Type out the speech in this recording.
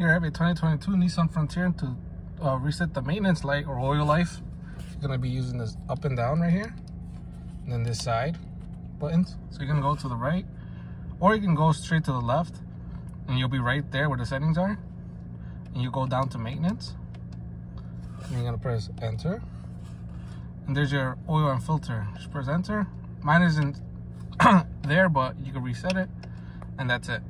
Here I have a 2022 Nissan Frontier to uh, reset the maintenance light or oil life. You're gonna be using this up and down right here. And then this side buttons. So you can go to the right or you can go straight to the left and you'll be right there where the settings are. And you go down to maintenance. And you're gonna press enter. And there's your oil and filter. Just press enter. Mine isn't there, but you can reset it. And that's it.